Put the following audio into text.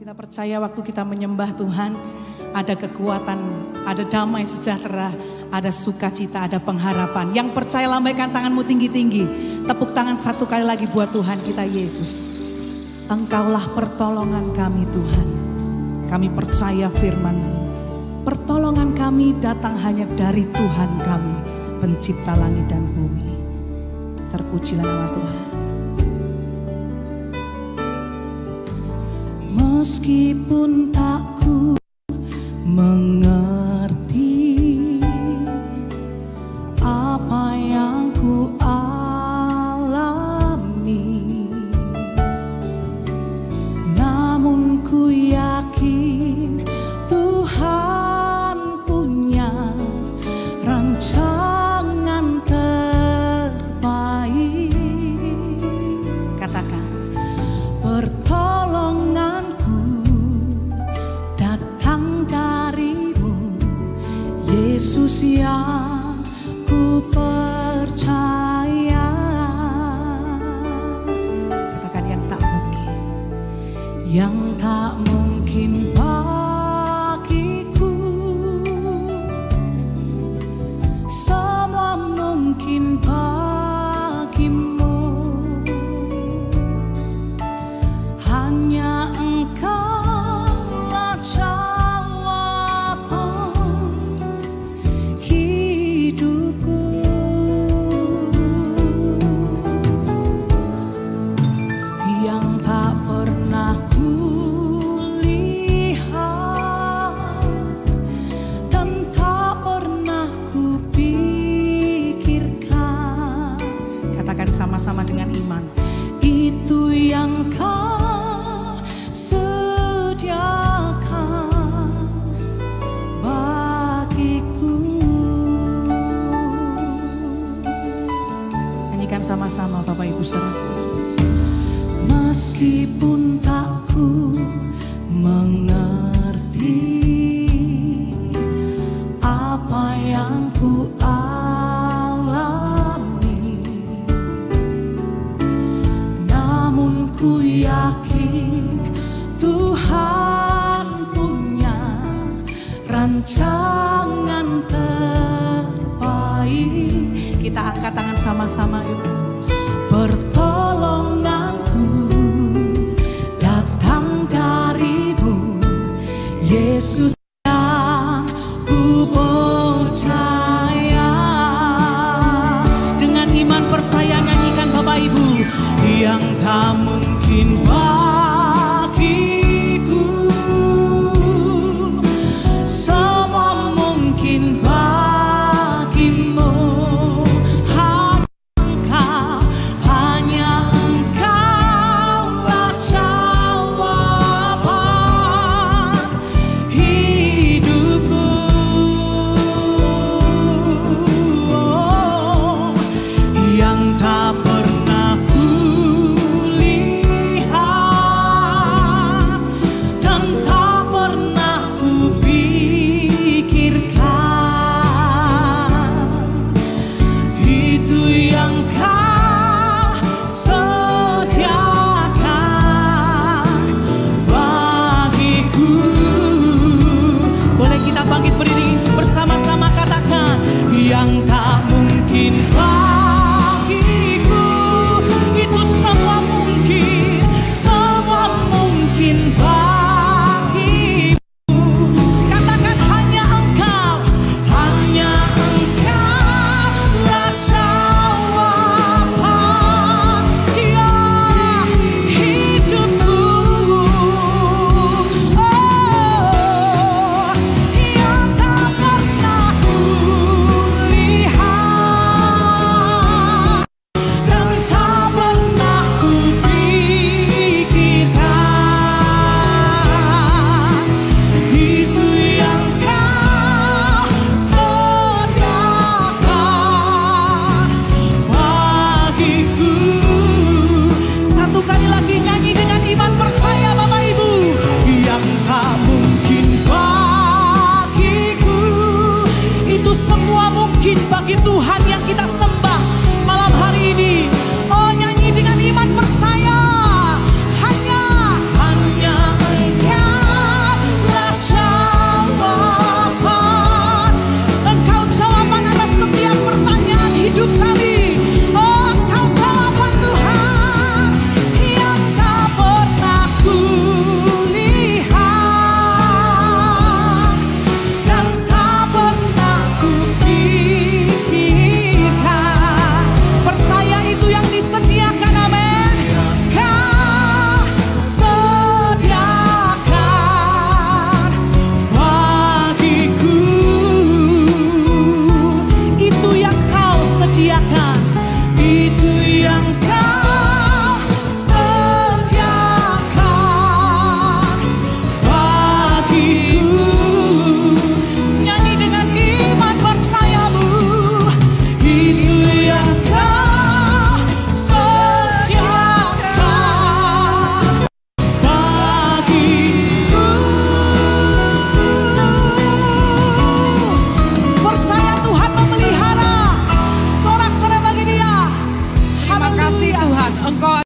Kita percaya waktu kita menyembah Tuhan, ada kekuatan, ada damai sejahtera, ada sukacita, ada pengharapan. Yang percaya lambaikan tanganmu tinggi-tinggi. Tepuk tangan satu kali lagi buat Tuhan kita Yesus. Engkaulah pertolongan kami Tuhan. Kami percaya firman Pertolongan kami datang hanya dari Tuhan kami, pencipta langit dan bumi. Terpujilah nama Tuhan. Meskipun tak ku mengerti apa yang ku alami, namun ku yakin Tuhan punya rancangan terbaik. Katakan, pertolonganku yang ku percaya. Katakan yang tak mungkin, yang tak mungkin bagiku. Semua mungkin bagimu. Nyanyikan sama-sama Bapak Ibu Saudara. Meskipun tak ku mengerti apa yang ku alami, namun ku yakin Tuhan punya rancangan angkat tangan sama-sama yuk. Pertolonganku datang darimu, Yesus. yang tak mungkin bagi Tuhan yang kita sediakan di